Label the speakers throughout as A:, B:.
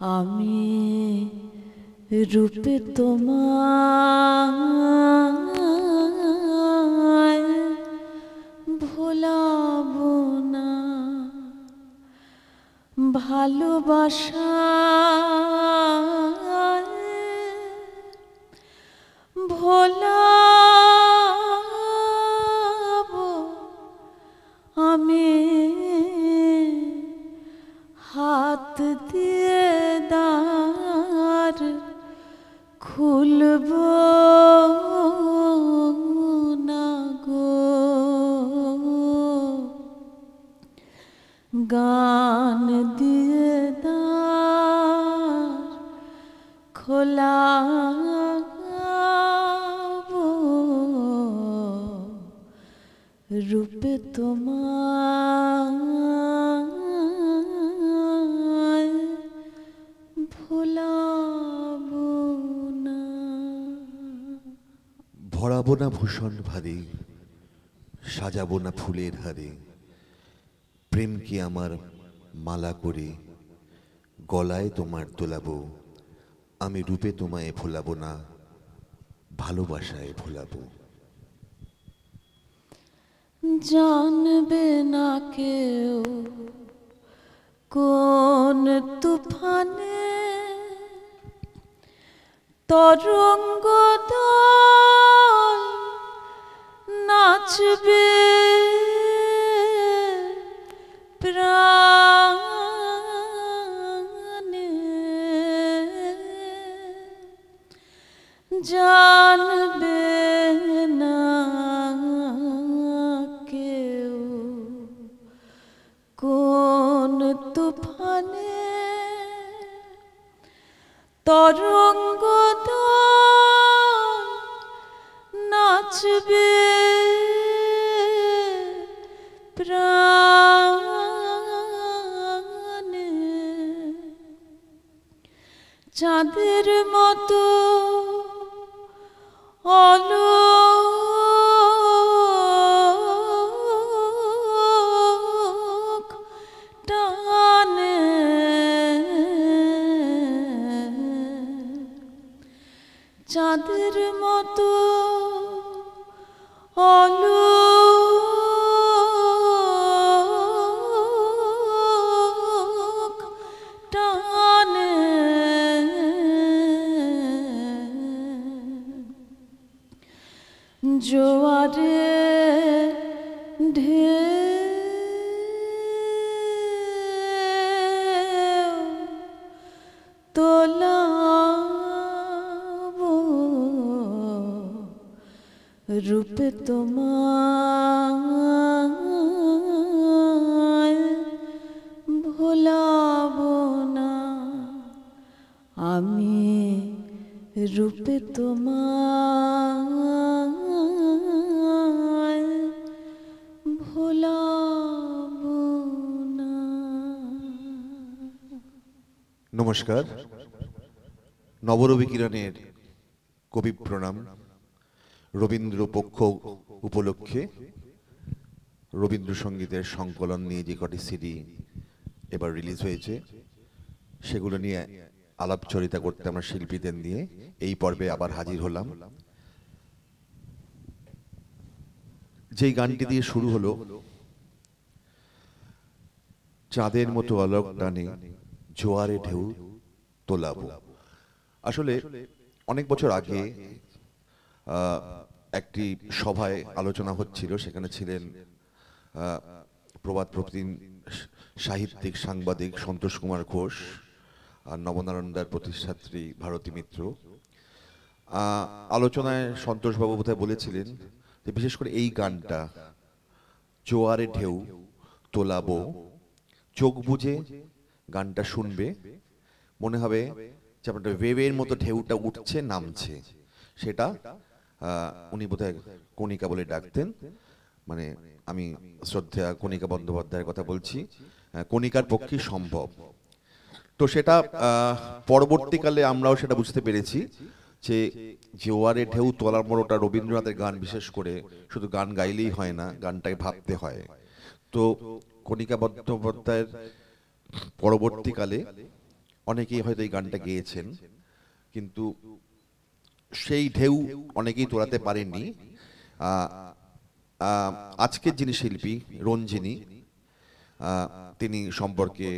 A: আমি রূপে তোমার ভোলাবো না। ভালোবাসা ভোলাবো। আমি হাত খুলব না গো। গান না
B: ভূষণ ভারে, সাজাবো না ফুলের হারে। প্রেমকে আমার মালা করে, গলায় তোমার তোলাবো, আমি রূপে তোমায় ভোলাবো না, ভালোবাসায় ভোলাবো।
A: জানবে না কেউ কোন তুফানে। তরঙ্গ দল নাচবে প্রাণে জানবে তোমার ভোলাবো না। আমি রূপে তোমার ভোলাবো না।
B: নমস্কার। নবরবি কিরণের কবি প্রণাম। রবীন্দ্র পক্ষ উপলক্ষে রবীন্দ্রসঙ্গীতের সংকলন নিয়ে যে কটি সিডি এবার রিলিজ হয়েছে, সেগুলো নিয়ে আলাপচরিতা করতে আমরা শিল্পীদের নিয়ে এই পর্বে আবার হাজির হলাম। যেই গানটি দিয়ে শুরু হলো, চাঁদের মতো অলক টানে জোয়ারে ঢেউ তোলাবো। আসলে অনেক বছর আগে একটি সভায় আলোচনা হচ্ছিল, সেখানে ছিলেন প্রবাদ প্রতিদিন সাহিত্যিক সাংবাদিক সন্তোষ কুমার ঘোষ আর নবনারায়ণদার প্রতিষ্ঠাত্রী ভারতী মিত্র। আলোচনায় সন্তোষবাবু বোধহয় বলেছিলেন যে বিশেষ করে এই গানটা, জোয়ারে ঢেউ তোলাবো, চোখ বুঝে গানটা শুনবে, মনে হবে যে আপনার ওয়েভের মতো ঢেউটা উঠছে, নামছে, সেটা উনি বোধহয় কণিকা বলে ডাকতেন। মানে আমি শ্রদ্ধা কণিকা বন্দ্যোপাধ্যায়ের কথা বলছি। কণিকার পক্ষে সম্ভব। তো সেটা পরবর্তীকালে আমরাও সেটা বুঝতে পেরেছি যে জোয়ারে ঢেউ তোলার মোড়টা রবীন্দ্রনাথের গান বিশেষ করে, শুধু গান গাইলেই হয় না গানটাকে ভাবতে হয়। তো কণিকা বন্দ্যোপাধ্যায়ের পরবর্তীকালে অনেকেই হয়তো এই গানটা গেয়েছেন, কিন্তু সেই ঢেউ অনেকেই তোলাতে পারেননি। আজকের যিনি শিল্পী, রঞ্জিনী তিনি সম্পর্কে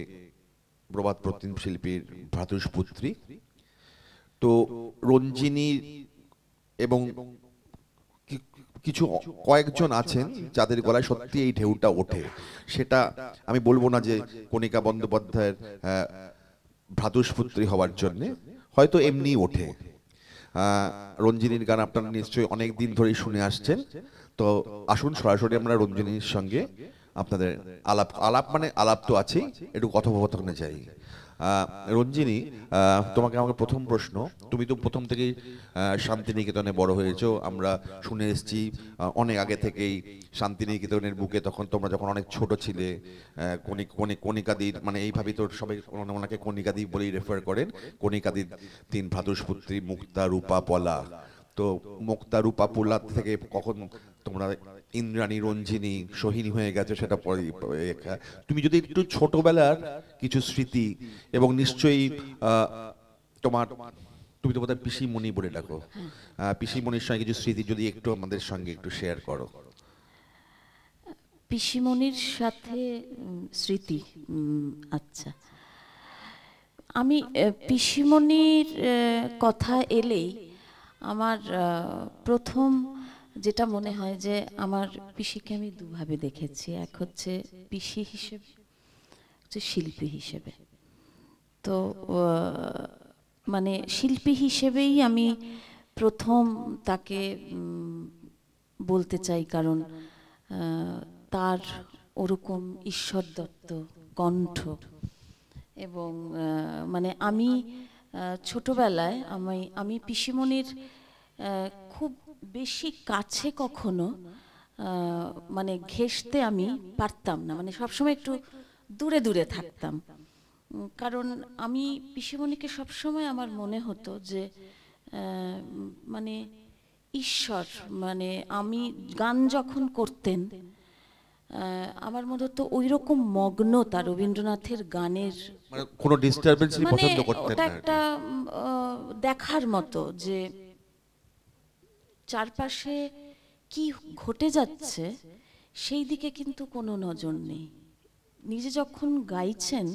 B: প্রবাদ প্রতিম শিল্পীর ভ্রাতুষ্পুত্রী তো রঞ্জিনী এবং কিছু কয়েকজন আছেন যাদের গলায় সত্যি এই ঢেউটা ওঠে। সেটা আমি বলব না যে কণিকা বন্দ্যোপাধ্যায়ের ভ্রাতুষ্পুত্রী হওয়ার জন্যে, হয়তো এমনি ওঠে। রঞ্জিনীর গান আপনারা নিশ্চয়ই অনেক দিন ধরেই শুনে আসছেন। তো আসুন, সরাসরি আমরা রঞ্জিনীর সঙ্গে আপনাদের আলাপ আলাপ মানে আলাপ তো আছেই, একটু কথোপকথনে যাই। রঞ্জিনী তোমাকে আমাকে প্রথম প্রশ্ন। তুমি তো প্রথম থেকেই শান্তিনিকেতনে বড় হয়েছো। আমরা শুনে এসেছি অনেক আগে থেকেই শান্তিনিকেতনের বুকে তখন তোমরা যখন অনেক ছোট ছিলে কণিক কণিকাদির মানে এইভাবেই তো সবাই ওনাকে কণিকাদি বলেই রেফার করেন। কণিকাদির তিন ভ্রাতুষ্পুত্রী মুক্তা, রূপা, পলা। তো মুক্তা রূপা থেকে কখন তোমরা ইন্দ্রাণী, রঞ্জিনী সোহিনী হয়ে গেছে সেটা পরে তুমি যদি একটু ছোটবেলার কিছু স্মৃতি এবং নিশ্চয়ই তোমার, তুমি তো বোধহয় পিসিমণি বলে ডাকো। পিসিমণির সঙ্গে কিছু স্মৃতি যদি একটু আমাদের সঙ্গে একটু শেয়ার করো।
A: পিসিমণির সাথে স্মৃতি আচ্ছা। আমি পিসিমণির কথা এলেই আমার প্রথম যেটা মনে হয় যে আমার পিসিকে আমি দুভাবে দেখেছি। এক হচ্ছে পিসি হিসেবে, হচ্ছে শিল্পী হিসেবে। তো মানে শিল্পী হিসেবেই আমি প্রথম তাকে বলতে চাই কারণ তার ওরকম ঈশ্বর দত্ত কণ্ঠ এবং মানে আমি ছোটবেলায় আমি আমি পিসিমণির খুব বেশি কাছে কখনো মানে ঘেসতে আমি পারতাম না। মানে সবসময় একটু দূরে দূরে থাকতাম। কারণ আমি পিসিমণিকে সবসময় আমার মনে হতো যে মানে ঈশ্বর মানে আমি গান যখন করতেন আমার মনে হতো ওই রকম মগ্নতা রবীন্দ্রনাথের গানের
B: মানে কোনো
A: মানে
B: পছন্দ করতেন
A: ওটা
B: না
A: একটা দেখার মতো যে চারপাশে কি ঘটে যাচ্ছে সেই দিকে কিন্তু কোনো নজর নেই। নিজে যখন গাইছেন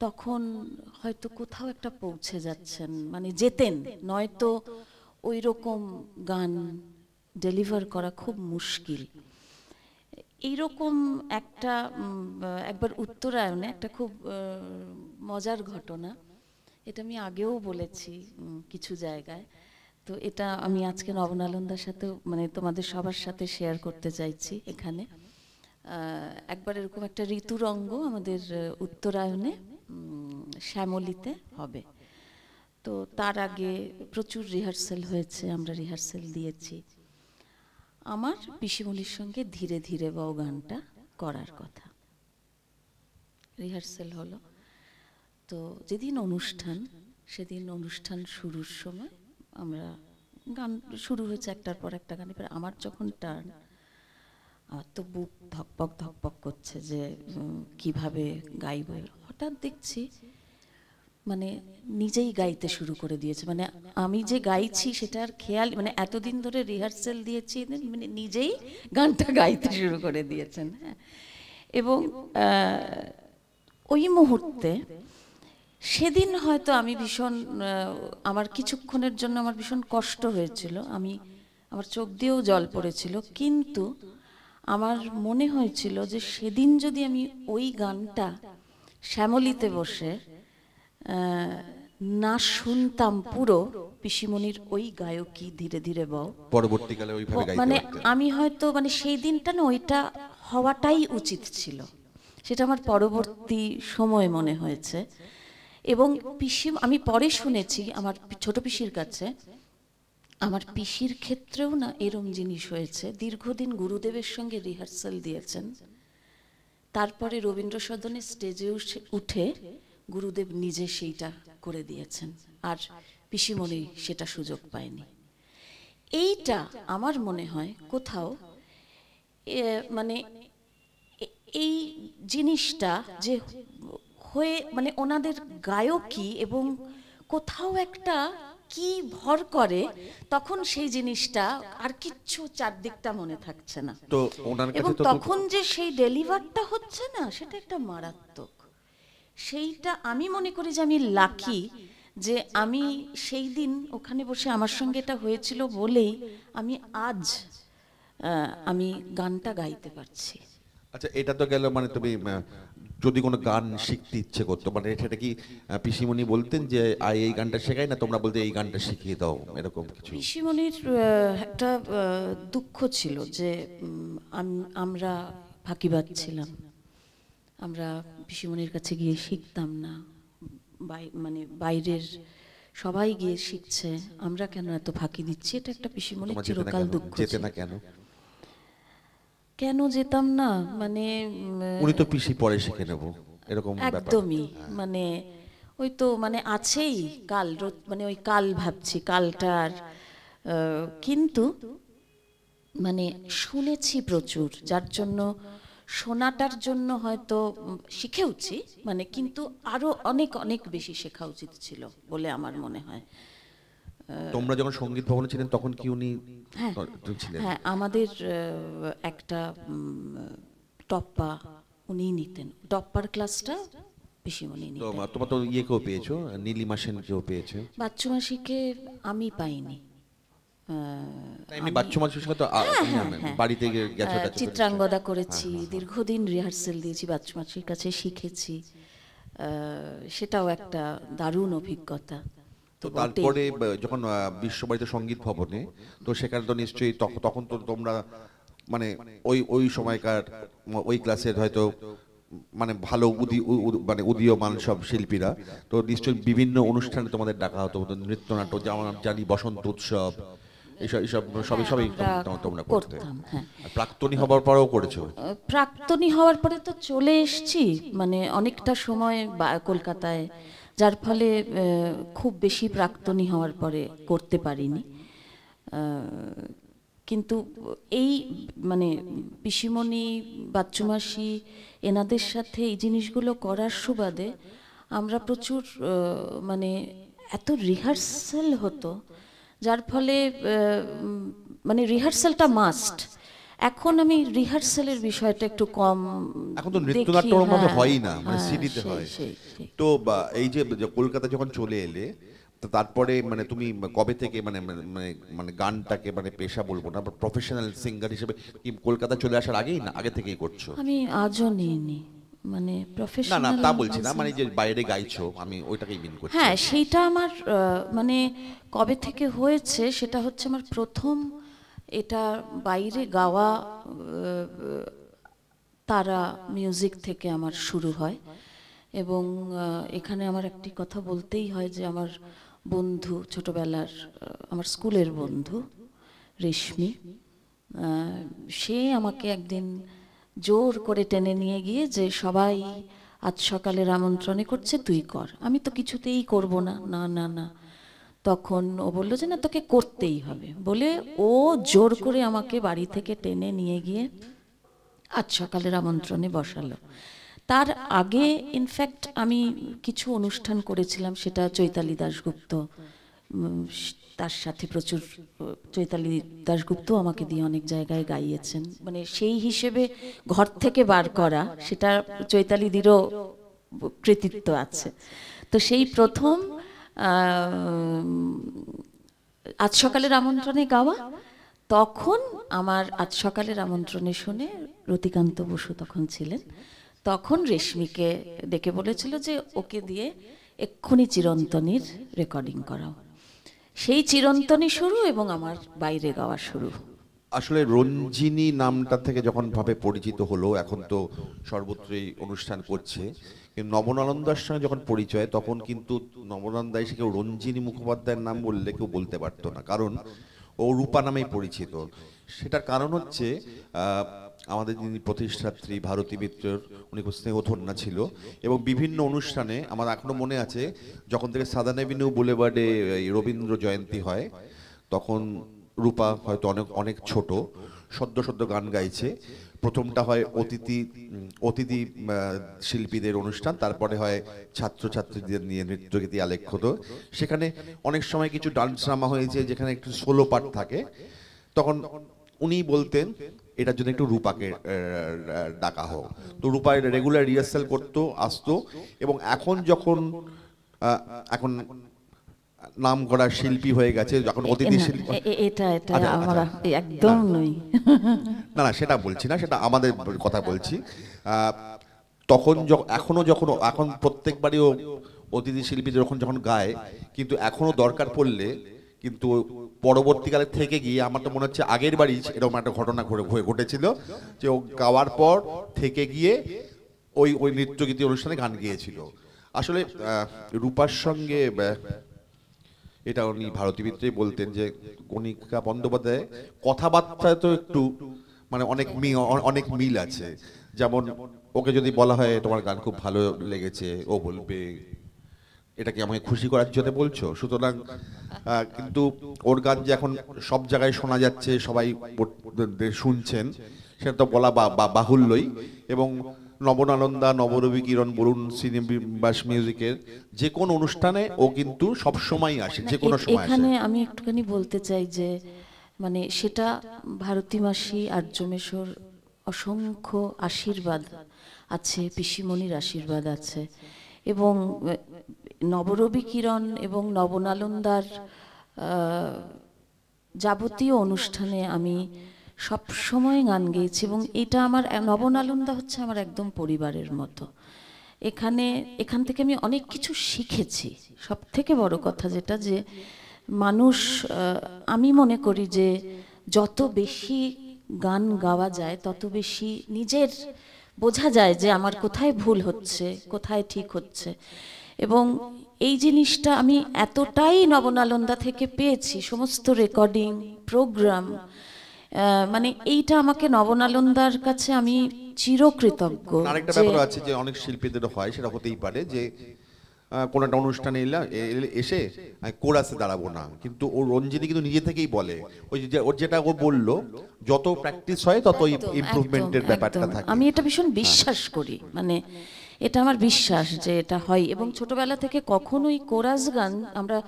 A: তখন হয়তো কোথাও একটা পৌঁছে যাচ্ছেন মানে যেতেন নয়তো ওই রকম গান ডেলিভার করা খুব মুশকিল। এইরকম একটা একবার উত্তরায়ণে একটা খুব মজার ঘটনা। এটা আমি আগেও বলেছি কিছু জায়গায়। তো এটা আমি আজকে নবনালন্দার সাথে মানে তোমাদের সবার সাথে শেয়ার করতে চাইছি এখানে। একবার এরকম একটা ঋতুরঙ্গ আমাদের উত্তরায়ণে শ্যামলীতে হবে। তো তার আগে প্রচুর রিহার্সেল হয়েছে, আমরা রিহার্সেল দিয়েছি। আমার পিসিমণির সঙ্গে ধীরে ধীরে বউ গানটা করার কথা। রিহার্সেল হলো। তো যেদিন অনুষ্ঠান, সেদিন অনুষ্ঠান শুরুর সময় আমরা গান শুরু হয়েছে একটার পর একটা গান। এবার আমার যখন টার্ন আমার তো বুক ধকপক ধকপক করছে যে কীভাবে গাইব? হঠাৎ দেখছি মানে নিজেই গাইতে শুরু করে দিয়েছে। মানে আমি যে গাইছি সেটার খেয়াল মানে এতদিন ধরে রিহার্সেল দিয়েছি মানে নিজেই গানটা গাইতে শুরু করে দিয়েছেন হ্যাঁ। এবং ওই মুহূর্তে সেদিন হয়তো আমি ভীষণ আমার কিছুক্ষণের জন্য আমার ভীষণ কষ্ট হয়েছিল। আমি, আমার চোখ দিয়েও জল পড়েছিল। কিন্তু আমার মনে হয়েছিল যে সেদিন যদি আমি ওই গানটা শ্যামলিতে বসে না শুনতাম পুরো পিসিমণির ওই গায়কই ধীরে ধীরে বও
B: পরবর্তীকালে ওইভাবে গাইতে
A: মানে আমি হয়তো মানে সেই দিনটা না ওইটা হওয়াটাই উচিত ছিল। সেটা আমার পরবর্তী সময় মনে হয়েছে। এবং পিসি আমি পরে শুনেছি আমার ছোট পিসির কাছে আমার পিসির ক্ষেত্রেও না এরম জিনিস হয়েছে। দীর্ঘদিন গুরুদেবের সঙ্গে রিহার্সাল দিয়েছেন। তারপরে রবীন্দ্র সদনে স্টেজে উঠে- উঠে গুরুদেব নিজে সেইটা করে দিয়েছেন। আর পিসিমণি সেটা সুযোগ পায়নি। এইটা আমার মনে হয় কোথাও মানে এই জিনিসটা যে হয়ে মানে ওনাদের গায়কী এবং কোথাও একটা কি ভর করে তখন সেই জিনিসটা আর কিচ্ছু চারদিকটা মনে থাকছে না।
B: তো
A: এবং তখন যে সেই ডেলিভারটা হচ্ছে না সেটা একটা মারাত্মক সেইটা আমি মনে করি যে আমি লাকি যে আমি সেই দিন ওখানে বসে আমার সঙ্গে এটা হয়েছিল বলেই আমি আজ আমি গানটা গাইতে পারছি।
B: আচ্ছা এটা তো গেল মানে তুমি যদি কোনো গান শিখতে ইচ্ছে করতো মানে সেটা কি পিসিমণি বলতেন যে আই এই গানটা শেখাই না তোমরা বলতে এই গানটা শিখিয়ে দাও এরকম কিছু?
A: পিসিমণির একটা দুঃখ ছিল যে আমরা ফাঁকিবাদ ছিলাম। আমরা পিসিমণির কাছে গিয়ে শিখতাম না। মানে বাইরের সবাই গিয়ে শিখছে আমরা কেন এত ফাঁকি দিচ্ছি? এটা একটা
B: না
A: চিরকাল দুঃখ
B: যেতে না কেন?
A: কেন যেতাম না? মানে
B: উনি তো পিসি পরে শিখে নেব এরকম
A: একদমই মানে ওই তো মানে আছেই কাল মানে ওই কাল ভাবছি কালটার কিন্তু মানে শুনেছি প্রচুর যার জন্য শোনাটার জন্য হয়তো শিখেওছি মানে কিন্তু আরও অনেক অনেক বেশি শেখা উচিত ছিল বলে আমার মনে হয়।
B: তোমরা যখন সংগীত ভবনে ছিলেন তখন কি উনি
A: হ্যাঁ
B: ছিলেন?
A: হ্যাঁ আমাদের একটা টপ্পা উনিই নিতেন। টপ্পার ক্লাসটা পিসিমণি
B: তো
A: নিতেন।
B: তোমরা তো ইয়ে কেউ পেয়েছ? নীলিমা সেনকেও পেয়েছ?
A: বাচ্চু মাসিকে আমি পাইনি। চিত্রাঙ্গদা করেছি দীর্ঘদিন রিহার্সেল দিয়েছি বাচ্চু মাসির কাছে শিখেছি। সেটাও একটা দারুণ অভিজ্ঞতা।
B: তো তারপরে যখন বিশ্ববাড়িতে সংগীত ভবনে তো সেখানে তো নিশ্চয়ই তখ- তখন তো তোমরা মানে ওই ওই সময়কার ওই ক্লাসের হয়তো মানে ভালো উদি মানে উদীয়মান সব শিল্পীরা। তো নিশ্চয়ই বিভিন্ন অনুষ্ঠানে তোমাদের ডাকা হতো নৃত্যনাট্য যেমন জানি বসন্ত উৎসব এইসব এইসব সবই সবই তোমরা করতে।
A: হ্যাঁ।
B: প্রাক্তনী হবার পরেও করেছ?
A: প্রাক্তনী হওয়ার পরে তো চলে এসেছি মানে অনেকটা সময় কলকাতায় যার ফলে খুব বেশি প্রাক্তনী হওয়ার পরে করতে পারিনি। কিন্তু এই মানে পিসিমণি বাচ্চুমাসি এনাদের সাথে এই জিনিসগুলো করার সুবাদে আমরা প্রচুর মানে এত রিহার্সাল হতো যার ফলে মানে রিহার্সালটা মাস্ট এখন আমি রিহার্সালের বিষয়টা একটু কম
B: এখন তো
A: দেখি,
B: নৃত্যনাট্য ওরকমভাবে
A: হ্যাঁ,
B: হয়ই না মানে
A: হ্যাঁ,
B: সিডিতে হয়। তো বা, এই যে কলকাতা যখন চলে এলে তারপরে মানে তুমি কবে থেকে মানে মানে মানে- মানে গানটাকে মানে পেশা বলব না প্রফেশনাল সিঙ্গার হিসেবে কি কলকাতা চলে আসার আগেই না? আগে থেকেই করছ?
A: আমি আজও নিইনি। মানে প্রফেশনাল
B: না তা বলছি না মানে যে বাইরে গাইছো আমি ওইটাকেই মিন করছি।
A: হ্যাঁ সেইটা আমার মানে কবে থেকে হয়েছে সেটা হচ্ছে আমার প্রথম এটা বাইরে গাওয়া তারা মিউজিক থেকে আমার শুরু হয়। এবং এখানে আমার একটি কথা বলতেই হয় যে আমার বন্ধু ছোটবেলার আমার স্কুলের বন্ধু রেশমি সে আমাকে একদিন জোর করে টেনে নিয়ে গিয়ে যে সবাই আজ সকালের আমন্ত্রণে করছে, তুই কর। আমি তো কিছুতেই করব না। না না না। তখন ও বলল যে, না, তোকে করতেই হবে। বলে ও জোর করে আমাকে বাড়ি থেকে টেনে নিয়ে গিয়ে আজ সকালের আমন্ত্রণে বসালো। তার আগে ইনফ্যাক্ট আমি কিছু অনুষ্ঠান করেছিলাম, সেটা চৈতালি দাশগুপ্ত তার সাথে প্রচুর, চৈতালি দাশগুপ্ত আমাকে দিয়ে অনেক জায়গায় গাইয়েছেন। মানে সেই হিসেবে ঘর থেকে বার করা, সেটা চৈতালিদিরও কৃতিত্ব আছে। তো সেই প্রথম আজ সকালের আমন্ত্রণে গাওয়া, তখন আমার আজ সকালের আমন্ত্রণে শুনে রতিকান্ত বসু তখন ছিলেন। তখন রেশমিকে ডেকে বলেছিল যে, ওকে দিয়ে এক্ষুনি চিরন্তনীর রেকর্ডিং করাও। সেই চিরন্তনী শুরু এবং আমার বাইরে গাওয়া শুরু।
B: আসলে রঞ্জিনী নামটা থেকে যখন ভাবে পরিচিত হলো, এখন তো সর্বত্রই অনুষ্ঠান করছে। কিন্তু নবনানন্দার সঙ্গে যখন পরিচয়, তখন কিন্তু নবনন্দা এসে কেউ রঞ্জিনী মুখোপাধ্যায়ের নাম বললে কেউ বলতে পারতো না। কারণ ও রূপা নামেই পরিচিত। সেটার কারণ হচ্ছে আমাদের যিনি প্রতিষ্ঠাত্রী ভারতী মিত্রর, উনি স্নেহধন্যা ছিল এবং বিভিন্ন অনুষ্ঠানে আমার এখনও মনে আছে, যখন থেকে সাদান এভিনিউ বুলেভার্ডে এই রবীন্দ্র জয়ন্তী হয়, তখন রূপা হয়তো অনেক অনেক ছোট, সদ্য সদ্য গান গাইছে। প্রথমটা হয় অতিথি অতিথি শিল্পীদের অনুষ্ঠান, তারপরে হয় ছাত্রছাত্রীদের নিয়ে নৃত্যগীতি আলেখ্যত। সেখানে অনেক সময় কিছু ডান্স ড্রামা হয়েছে, যেখানে একটু সোলো পার্ট থাকে। তখন উনি বলতেন এটার জন্য একটু রূপাকে ডাকা হোক। তো রূপা রেগুলার রিহার্সাল করতো আসতো এবং এখন যখন এখন নাম করা শিল্পী হয়ে গেছে যখন অতিথি শিল্পী
A: এ- এ- এটা এটা আমরা। একদম নই।
B: না না সেটা বলছি না সেটা আমাদের কথা বলছি। তখন এখনও যখন এখন প্রত্যেকবারই অতিথি শিল্পী যখন যখন গায় কিন্তু এখনও দরকার পড়লে কিন্তু পরবর্তীকালে থেকে গিয়ে আমার তো মনে হচ্ছে আগের বাড়ি এরকম একটা ঘটনা ঘটে ঘটে- ঘটেছিল যে ও গাওয়ার পর থেকে গিয়ে ওই ওই নৃত্যগীতি অনুষ্ঠানে গান গিয়েছিল। আসলে রূপার সঙ্গে এটা উনি ভারতী মিত্রই বলতেন যে কণিকা বন্দ্যোপাধ্যায় কথাবার্তায় তো একটু মানে অনেক মি অনেক মিল আছে। যেমন ওকে যদি বলা হয়, তোমার গান খুব ভালো লেগেছে, ও বলবে এটা কি আমাকে খুশি করার জন্য বলছো? সুতরাং কিন্তু ওর গান যে এখন সব জায়গায় শোনা যাচ্ছে সবাই শুনছেন সেটা তো বলা বাহুল্যই। এবং নবনানন্দা নবরবি কিরণ বরুণ সিনেমাস মিউজিকের যে কোনো অনুষ্ঠানে ও কিন্তু সব সময় আসে যে কোনো সময়
A: এখানে আমি একটুখানি বলতে চাই যে মানে সেটা ভারতী মাসি আর্যমেশর অসংখ্য আশীর্বাদ আছে পিসিমণির আশীর্বাদ আছে। এবং নবরবি কিরণ এবং নবনালন্দার যাবতীয় অনুষ্ঠানে আমি সব সময় গান গেয়েছি এবং এটা আমার, নবনালন্দা হচ্ছে আমার একদম পরিবারের মতো। এখানে, এখান থেকে আমি অনেক কিছু শিখেছি। সব থেকে বড় কথা যেটা যে, মানুষ আমি মনে করি যে, যত বেশি গান গাওয়া যায়, তত বেশি নিজের বোঝা যায় যে আমার কোথায় ভুল হচ্ছে কোথায় ঠিক হচ্ছে। এবং এই জিনিসটা আমি এতটাই নবনালন্দা থেকে পেয়েছি সমস্ত রেকর্ডিং প্রোগ্রাম মানে এইটা আমাকে নবনালন্দার কাছে আমি চিরকৃতজ্ঞ
B: আরেকটা ব্যাপার আছে যে অনেক শিল্পীদের হয় সেটা হতেই পারে যে কোনো একটা অনুষ্ঠানে এলাম এলে- এসে আমি কোরাসে দাঁড়াবো না। কিন্তু ও রঞ্জিনী কিন্তু নিজে থেকেই বলে ওই যে ওর যেটা ও বলল যত প্র্যাকটিস হয় তত ইমপ্রুভমেন্টের ব্যাপারটা থাকে।
A: আমি এটা ভীষণ বিশ্বাস করি। মানে এটা আমার বিশ্বাস যে এটা হয়। এবং ছোটবেলা থেকে কখনোই কোরাস গান আমরা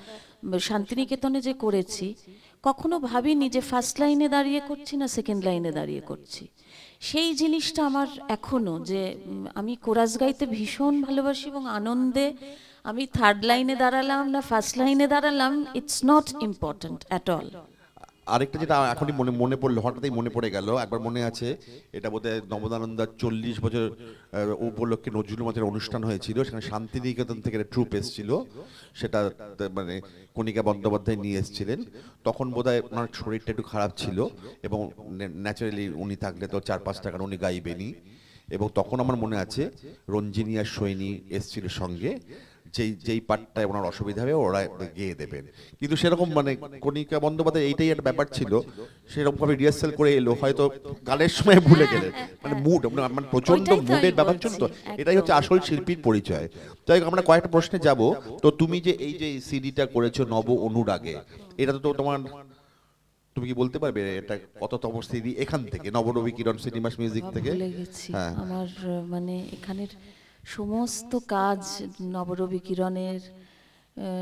A: শান্তিনিকেতনে যে করেছি কখনো ভাবিনি যে ফার্স্ট লাইনে দাঁড়িয়ে করছি না সেকেন্ড লাইনে দাঁড়িয়ে করছি। সেই জিনিসটা আমার এখনও যে আমি কোরাস গাইতে ভীষণ ভালোবাসি এবং আনন্দে আমি থার্ড লাইনে দাঁড়ালাম না ফার্স্ট লাইনে দাঁড়ালাম it's not important at all
B: আরেকটা যেটা এখনই মনে মনে পড়ল, হঠাৎই মনে পড়ে গেল, একবার মনে আছে, এটা বোধহয় নবদানন্দার চল্লিশ বছর উপলক্ষে নজরুল মাঝের অনুষ্ঠান হয়েছিল, সেখানে শান্তিনিকেতন থেকে একটা ট্রুপ এসেছিল, সেটা মানে কণিকা বন্দ্যোপাধ্যায় নিয়ে এসেছিলেন। তখন বোধহয় ওনার শরীরটা একটু খারাপ ছিল, এবং ন্যাচারালি উনি থাকলে তো চার, পাঁচ টাকার উনি গাইবেনই, এবং তখন আমার মনে আছে, রঞ্জিনী আর সৈনী এসছিল সঙ্গে যেই যেই পার্টটায় ওনার অসুবিধা হবে ওরা গেয়ে দেবেন। কিন্তু সেরকম মানে কণিকা বন্দ্যোপাধ্যায় এইটাই একটা ব্যাপার ছিল। সেরকম ভাবে রিহার্সাল করে এলো হয়তো গানের সময় ভুলে গেলেন। মানে মুড মানে প্রচণ্ড
A: ওইটাই তো আমি
B: মুডের ব্যাপার ছিল তো। এটাই হচ্ছে আসল শিল্পীর পরিচয়। যাই হোক আমরা কয়েকটা প্রশ্নে যাব। তো তুমি যে এই যে সিডিটা করেছ নব অনুরাগে এটা তো তোমার তুমি কি বলতে পারবে এটা কততম সিডি এখান থেকে নবরবি কিরণ সিনেমাস মিউজিক থেকে?
A: ভুলে গেছি।
B: হ্যাঁ।
A: আমার মানে এখানের সমস্ত কাজ নবরবি কিরণের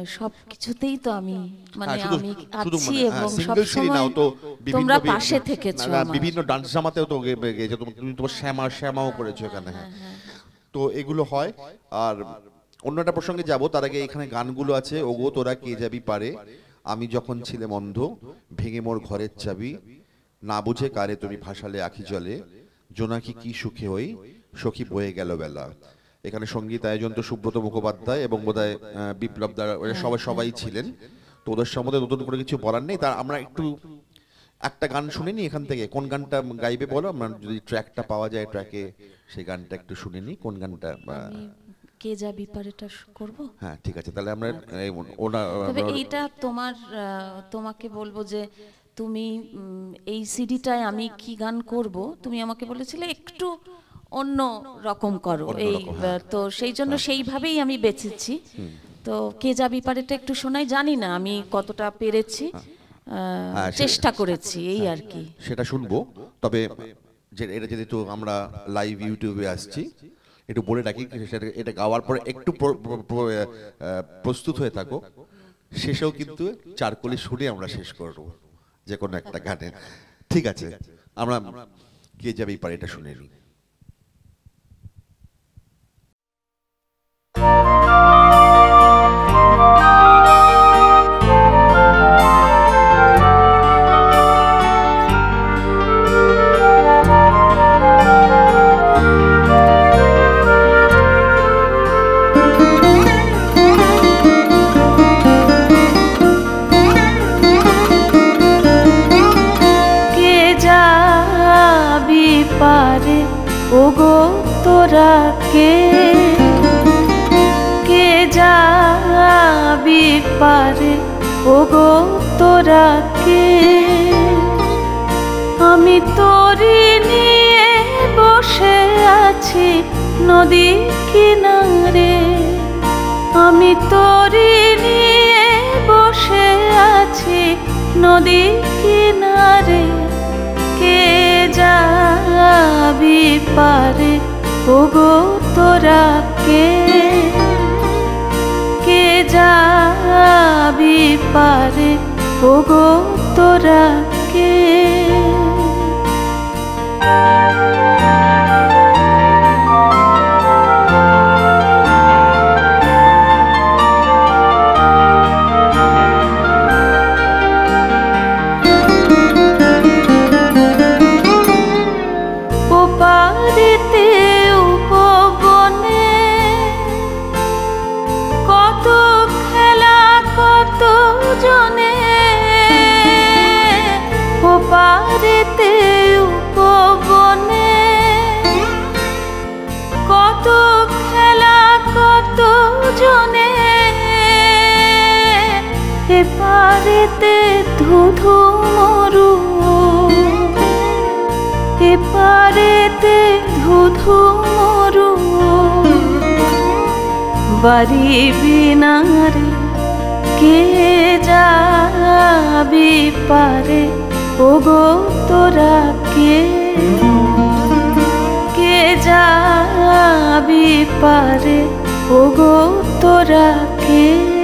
A: সব কিছুতেই তো আমি মানে
B: হ্যাঁ,
A: আমি আছি
B: মানে, হ্যাঁ,
A: এবং সব
B: বিভিন্ন
A: তোমরা পাশে থেকেছো।
B: বিভিন্ন ডান্স জামাতেও তো গেছো তুমি তুমি তোমার শ্যামা শ্যামাও করেছ এখানে হ্যাঁ। তো এগুলো হয়। আর অন্য একটা প্রসঙ্গে যাব তার আগে এখানে গানগুলো আছে ওগো তোরা কে যাবি পারে? আমি যখন ছিলাম অন্ধ ভেঙে মোর ঘরের চাবি। না বুঝে কারে তুমি ভাসালে আখি জলে। জোনাকি কি সুখে হই সখী বয়ে গেল বেলা। এখানে সংগীত আয়োজন তো সুব্রত মুখোপাধ্যায় এবং বোধহয় বিপ্লব দ্বারা সবাই সবাই ছিলেন। তো ওদের সম্বন্ধে নতুন করে কিছু বলার নেই। তা আমরা একটু একটা গান শুনিনি এখান থেকে। কোন গানটা গাইবে বলো? আমরা যদি ট্র্যাকটা পাওয়া যায় ট্র্যাকে সেই গানটা একটু শুনিনি কোন গানটা?
A: কে যা বিপারেটা করব?
B: হ্যাঁ ঠিক আছে। তাহলে আমরা ওনা
A: তবে এইটা তোমার তোমাকে বলব যে তুমি এই সিডিটায় আমি কি গান করব? তুমি আমাকে বলেছিলে একটু অন্য রকম করো। এই
B: হ্যাঁ।
A: তো সেই জন্য সেইভাবেই আমি বেঁচেছি। তো কে যা বিপারেটা একটু শোনাই জানি না আমি কতটা পেরেছি
B: হ্যাঁ, সে-
A: চেষ্টা করেছি এই আর কি।
B: সেটা শুনব। তবে যে এটা যেহেতু আমরা লাইভ ইউটিউবে আসছি একটু বলে রাখি সেটা- এটা গাওয়ার পরে একটু প্রস্তুত হয়ে থাকো। শেষেও কিন্তু চারকলি শুনে আমরা শেষ করব যে কোনো একটা গানে ঠিক আছে আমরা কে যাবে পারে এটা শুনে নিই।
A: পারে? ওগো তোরা কে? যাবি পারে, ওগো তোরা কে? আমি তোরি নিয়ে বসে আছি নদী কিনারে। আমি তোরি নিয়ে বসে আছি নদী কিনারে। কে যাবি পারে, ওগো তোরা কে? কে যাবি পারে? ওগো তোরা কে এপারেতে ধুধু মরু। এপারেতে ধুধু মরু। বাড়ি বিনারে কে যাবি পারে? ওগো তোরা কে? কে যাবি পারে? ওগো তোরা কে?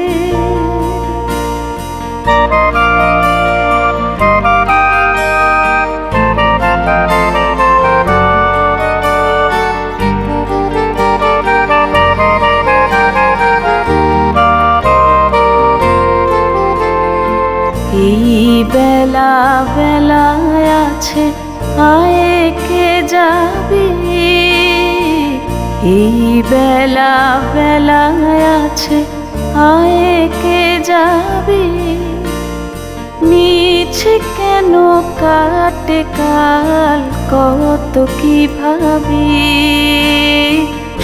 A: এই বেলা বেলায় আছে আয়ে কে যাবি? এই বেলা বেলায় আছে আয়ে কে যাবি? নিচে কেন? কাটে কাল কত কি ভাবি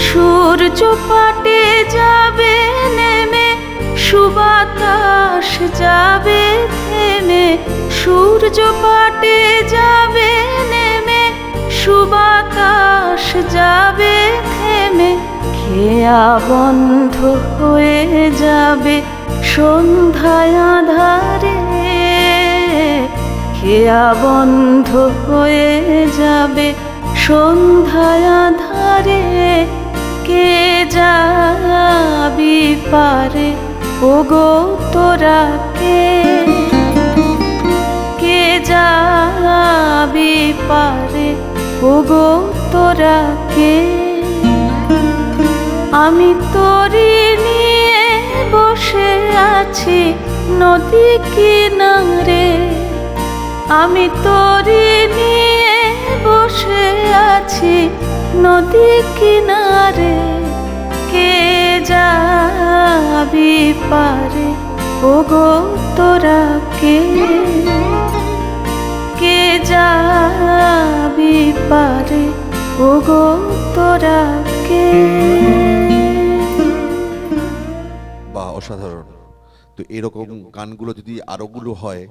A: সূর্য পাটে যাবে নেমে, সুবাতাস যাবে থেমে। সূর্য পাটে যাবে নেমে, সুবাতাস যাবে থেমে। খেয়া বন্ধ হয়ে যাবে, সন্ধ্যায় আধারে খেয়া বন্ধ হয়ে যাবে সন্ধ্যায় ধারে কে যাবি পারে? ওগো তোরা কে? কে যাবি পারে? ওগো তোরা কে? আমি তোরি নিয়ে বসে আছি নদী কিনারে। আমি তোরি নিয়ে বসে আছি নদী কিনারে, কে যাবি পারে? ওগো তোরা কে? কে যাবি পারে? ওগো তোরা কে?
B: বা অসাধারণ। তো এরকম গানগুলো যদি আরোগুলো হয়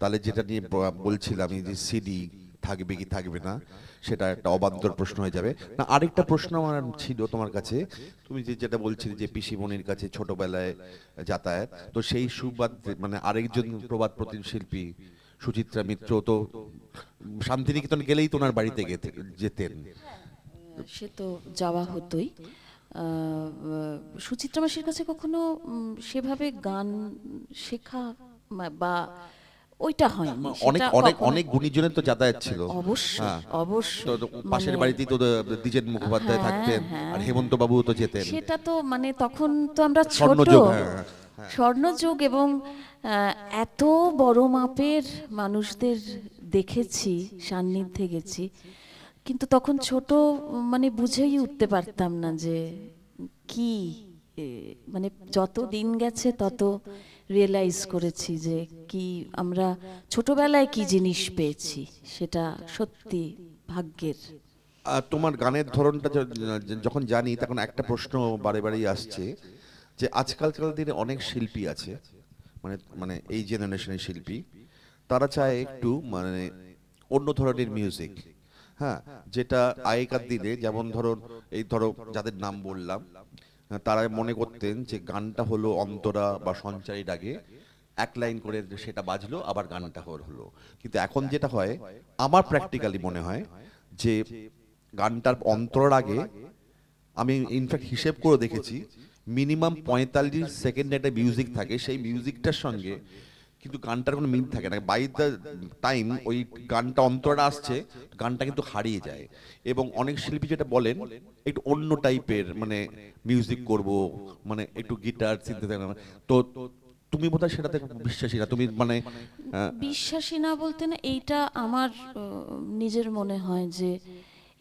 B: তাহলে যেটা নিয়ে বলছিলাম যে সিডি থাকবে কি থাকবে না, সেটা একটা অবান্তর প্রশ্ন হয়ে যাবে। না, আরেকটা প্রশ্ন আমার ছিল তোমার কাছে। তুমি যে যেটা বলছিলে যে পিসিমণির কাছে ছোটবেলায় যাতায়াত, তো সেই সুবাদ মানে আরেকজন প্রবাদ প্রতিম শিল্পী সুচিত্রা মিত্র তো শান্তিনিকেতন গেলেই তো ওনার বাড়িতে যেতেন।
A: সে তো যাওয়া হতোই। সুচিত্রা মাসির কাছে কখনো সেভাবে গান শেখা বা ওইটা হয়নি
B: অনেক অনেক অনেক গুণীজনের তো যাতায়াত ছিল।
A: অবশ্যই
B: হ্যাঁ।
A: অবশ্যই।
B: পাশের বাড়িতেই তো দ্বিজেন মুখোপাধ্যায়
A: হ্যাঁ,
B: থাকতেন
A: হ্যাঁ।
B: আর হেমন্ত বাবু তো যেতেন।
A: সেটা তো মানে তখন তো আমরা ছোট।
B: স্বর্ণযুগ, হ্যাঁ,
A: এবং এত বড় মাপের মানুষদের দেখেছি সান্নিধ্যে গেছি কিন্তু তখন ছোট মানে বুঝেই উঠতে পারতাম না যে কি মানে যত দিন গেছে তত রিয়েলাইজ করেছি যে কি আমরা ছোটবেলায় কি জিনিস পেয়েছি, সেটা সত্যি ভাগ্যের।
B: তোমার গানের ধরনটা যখন জানি, তখন একটা প্রশ্ন বারে বারেই আসছে যে আজকালকার দিনে অনেক শিল্পী আছে মানে মানে এই জেনারেশনের শিল্পী, তারা চায় একটু মানে অন্য ধরনের মিউজিক হ্যাঁ যেটা আগেকার দিনে, যেমন ধরো এই ধরো, যাদের নাম বললাম তারা মনে করতেন যে গানটা হলো অন্তরা বা সঞ্চারী ডাকে এক লাইন করে সেটা বাজলো, আবার গানটা হল- হলো। কিন্তু এখন যেটা হয়, আমার প্র্যাকটিক্যালি মনে হয় যে গানটার অন্তরার আগে আমি ইনফ্যাক্ট হিসেব করে দেখেছি মিনিমাম পঁয়তাল্লিশ সেকেন্ড একটা মিউজিক থাকে, সেই মিউজিকটার সঙ্গে কিন্তু গানটার কোনো মিল থাকে না। বাই দ্য টাইম ওই গানটা অন্তরটা আসছে, গানটা কিন্তু হারিয়ে যায়। এবং অনেক শিল্পী যেটা বলেন, একটু অন্য টাইপের মানে মিউজিক করব মানে একটু গিটার তো তুমি বোধহয় সেটাতে বিশ্বাসী না? তুমি মানে
A: বিশ্বাসী না বলতে না, এইটা আমার নিজের মনে হয় যে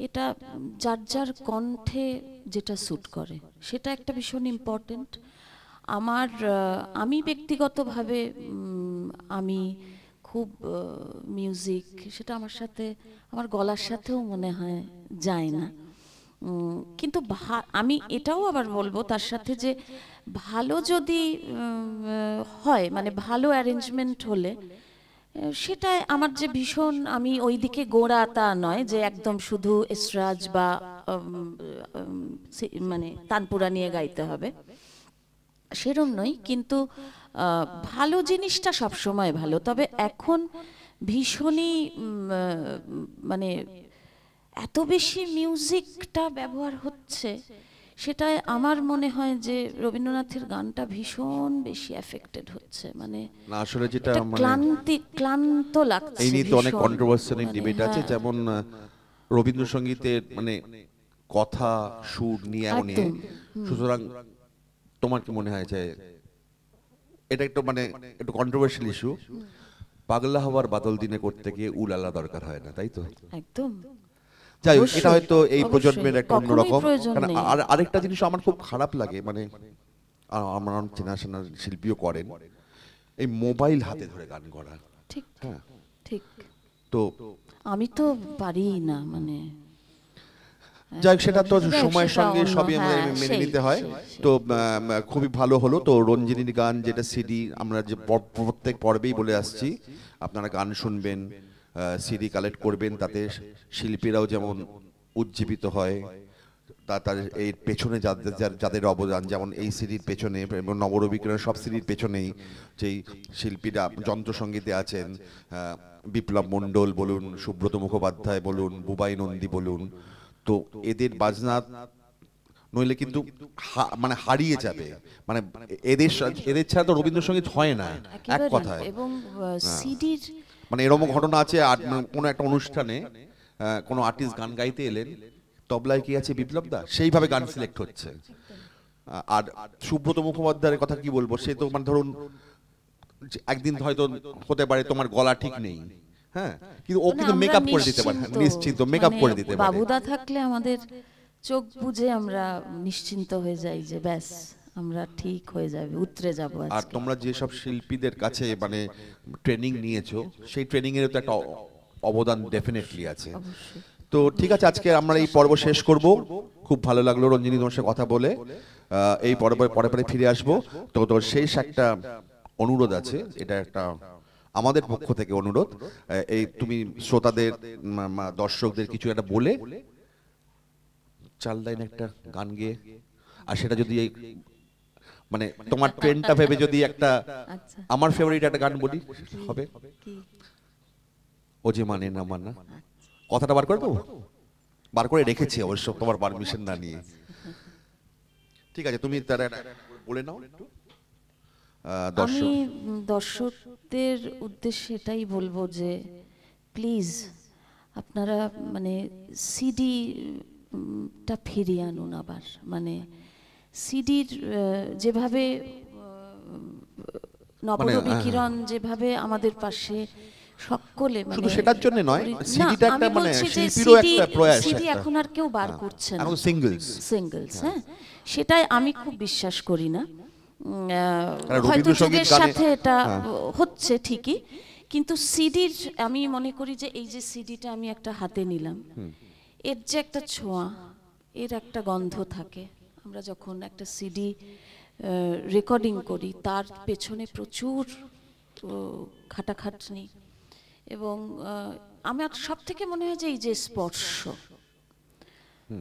A: এটা যার যার কণ্ঠে যেটা স্যুট করে, সেটা একটা ভীষণ ইম্পর্টেন্ট আমার আমি ব্যক্তিগতভাবে আমি খুব মিউজিক সেটা আমার সাথে আমার গলার সাথেও মনে হয় যায় না। কিন্তু আমি এটাও আবার বলব তার সাথে যে ভালো যদি হয় মানে ভালো অ্যারেঞ্জমেন্ট হলে আহ, সেটা আমার যে ভীষণ আমি ওই দিকে গোড়া তা নয় যে একদম শুধু এসরাজ বা মানে তানপুরা নিয়ে গাইতে হবে। সেরম নয় কিন্তু ভালো জিনিসটা সব সময় ভালো। তবে এখন ভীষণই মানে এত বেশি মিউজিকটা ব্যবহার হচ্ছে সেটা আমার মনে হয় যে রবীন্দ্রনাথের গানটা ভীষণ বেশি এফেক্টেড হচ্ছে। মানে
B: আসলে যেটা মানে
A: ক্লান্তি ক্লান্ত লাগছে
B: এই নিয়ে তো অনেক কন্ট্রোভার্সিয়াল
A: মানে
B: ডিবেট আছে
A: হ্যাঁ,
B: যেমন রবীন্দ্রসঙ্গীতের মানে কথা সুর নিয়ে এমন সুতরাং তোমার কি মনে হয় যে এটা একটু মানে একটু কন্ট্রোভার্সিয়াল ইস্যু পাগলা হওয়ার বাদল দিনে করতে গিয়ে উলালা দরকার হয় না তাই তো?
A: একদম।
B: যাই হোক এটা হয়তো এই প্রজন্মের একটা অন্যরকম। কারণ আর আরেকটা জিনিস আমার খুব খারাপ লাগে মানে আমার চেনাশোনা শিল্পীও করেন এই মোবাইল হাতে ধরে গান করা
A: ঠিক
B: হ্যাঁ।
A: ঠিক।
B: তো
A: আমি তো পারি না মানে
B: যাই হোক সেটা তো সময়ের সঙ্গে সবই আমাদের
A: হ্যাঁ,
B: মেনে নিতে হয়। তো খুবই ভালো হলো তো রঞ্জিনীর গান যেটা সিডি আমরা যে প্রত্যেক পর্বেই বলে আসছি। আপনারা গান শুনবেন সিডি কালেক্ট করবেন তাতে শিল্পীরাও যেমন উজ্জীবিত হয় তা তার এর পেছনে যাদের যাদের অবদান যেমন এই সিডির পেছনে এবং নবরবিক্রমের সব সিডির পেছনেই যেই শিল্পীরা যন্ত্রসঙ্গীতে আছেন বিপ্লব মণ্ডল বলুন সুব্রত মুখোপাধ্যায় বলুন বুবাই নন্দী বলুন তো এদের বাজনা নইলে কিন্তু মানে হারিয়ে যাবে। মানে এদের এদের ছাড়া তো রবীন্দ্রসঙ্গীত হয় না। এক কথায়।
A: এবং সিডির
B: মানে এরকম ঘটনা আছে কোনো একটা অনুষ্ঠানে কোনো আর্টিস্ট গান গাইতে এলেন তবলায় কি আছে বিপ্লব দা? সেইভাবে গান সিলেক্ট হচ্ছে। আর সুব্রত মুখোপাধ্যায়ের কথা কি বলব? সে তো মানে ধরুন একদিন হয়তো হতে পারে তোমার গলা ঠিক নেই। হ্যাঁ কিন্তু ও
A: মানে
B: কিন্তু মেকআপ করে দিতে পারে
A: নিশ্চিন্ত,
B: মেকআপ
A: মানে
B: করে দিতে পারে।
A: বাবুদা থাকলে আমাদের চোখ বুঝে আমরা নিশ্চিন্ত হয়ে যাই যে ব্যাস আমরা ঠিক হয়ে যাবে উতরে যাব
B: আর তোমরা যেসব শিল্পীদের কাছে মানে ট্রেনিং নিয়েছো সেই ট্রেনিং এর তো একটা অবদান ডেফিনেটলি আছে। তো ঠিক আছে আজকে আমরা এই পর্ব শেষ করব। খুব ভালো লাগল রঞ্জিনী তোমার সাথে কথা বলে। এই পর্বে পরে পরে ফিরে আসব। তো তোর শেষ একটা অনুরোধ আছে এটা একটা আমাদের পক্ষ থেকে অনুরোধ এই তুমি শ্রোতাদের দর্শকদের কিছু একটা বলে চাল লাইন একটা গান গেয়ে আর সেটা যদি এই মানে তোমার ট্রেনটা ভেবে যদি একটা
A: আচ্ছা।
B: আমার ফেভারিট একটা গান বলি হবে। ও যে মানে না মানা। কথাটা বার করে দেবো? বার করে রেখেছি অবশ্য তোমার পারমিশন না নিয়ে। ঠিক আছে তুমি তারা বলে নাও। একটু আহ,
A: আমি দর্শকদের উদ্দেশ্যে এটাই বলব যে প্লিজ আপনারা মানে সিডি টা ফিরিয়ে আনুন আবার। মানে সিডির যেভাবে নবরবি
B: হ্যাঁ,
A: যেভাবে আমাদের পাশে সকলে মানে
B: শুধু সেটার জন্য নয়,
A: পরি- না,
B: CD টা একটা মানে শিল্পীরও একটা প্রয়াস একটা।
A: এখন আর কেউ বার করছে না।
B: সিঙ্গলস
A: সিঙ্গলস হ্যাঁ। সেটাই আমি খুব বিশ্বাস করি না। হয়তো যুগের সাথে এটা
B: হ্যাঁ।
A: হচ্ছে ঠিকই কিন্তু সিডির আমি মনে করি যে এই যে সিডিটা আমি একটা হাতে নিলাম এর যে একটা ছোঁয়া এর একটা গন্ধ থাকে আমরা যখন একটা সিডি রেকর্ডিং করি তার পেছনে প্রচুর খাটাখাটনি এবং আমার সব থেকে মনে হয় যে এই যে স্পর্শ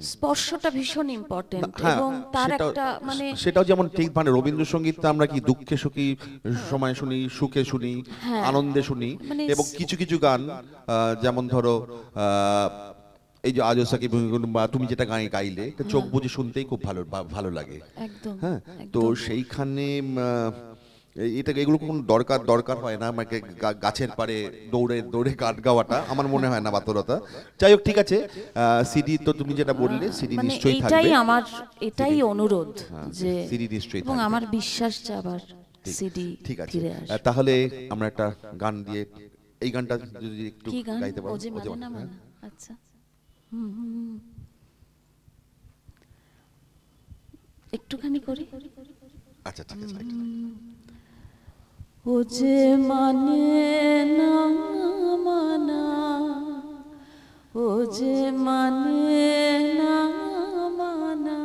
A: স্পর্শটা ভীষণ ইম্পর্টেন্ট
B: হ্যাঁ,
A: এবং তার
B: সেটাও-
A: একটা মানে
B: সেটাও যেমন ঠিক মানে রবীন্দ্রসঙ্গীতটা আমরা কি দুঃখে সুখী সময় শুনি সুখে শুনি
A: হ্যাঁ।
B: আনন্দে শুনি
A: মানে
B: এবং কিছু কিছু গান যেমন ধরো আহ, এই যে আজও সাকিব বা তুমি যেটা গান গাইলে চোখ বুঝে শুনতেই খুব ভালো ভালো লাগে। হ্যাঁ তো সেইখানে এটা এগুলো কোনো দরকার দরকার হয় না? আমাকে গাছের পারে দৌড়ে দৌড়ে গান গাওয়াটা? আমার মনে হয় না বাতরতা যাই হোক ঠিক আছে। সিডি তো তুমি যেটা বললে সিডি
A: মানে
B: নিশ্চয়ই থাকবে।
A: আমার এটাই অনুরোধ
B: হ্যাঁ,
A: যে
B: CD নিশ্চয়ই
A: এবং আমার বিশ্বাস যে আবার সিডি
B: ঠিক আছে। তাহলে আমরা একটা গান দিয়ে এই গানটা যদি একটু গাইতে পারো।
A: মানে না
B: মানে,
A: আচ্ছা। হুম, হুম। একটুখানি করি?
B: আচ্ছা ঠিক আছে
A: ও যে মানে না মানা, ও যে মানে না মানা,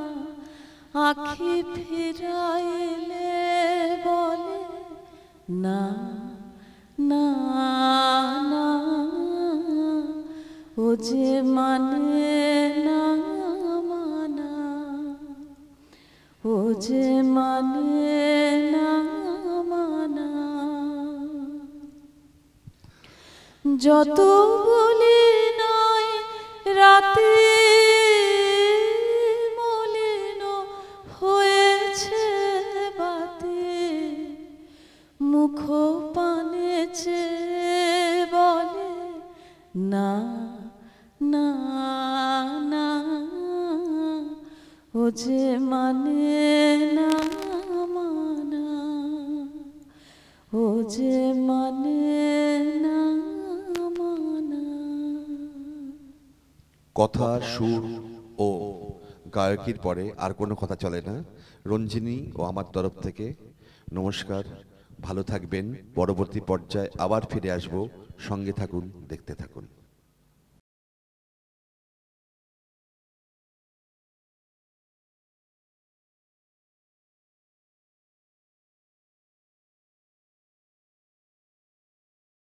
A: আখি ফিরাইলে বলে, না না না, ও যে মানে না মানা, ও যে মানে না যত বলি নয়, রাতে মলিন হয়েছে বাতে। মুখ পানেছে বলে না না না। ও যে মানে
B: কথা, সুর ও গায়কির পরে আর কোনো কথা চলে না। রঞ্জিনী ও আমার তরফ থেকে নমস্কার, ভালো থাকবেন, পরবর্তী পর্যায়ে আবার ফিরে আসব। সঙ্গে থাকুন, দেখতে থাকুন।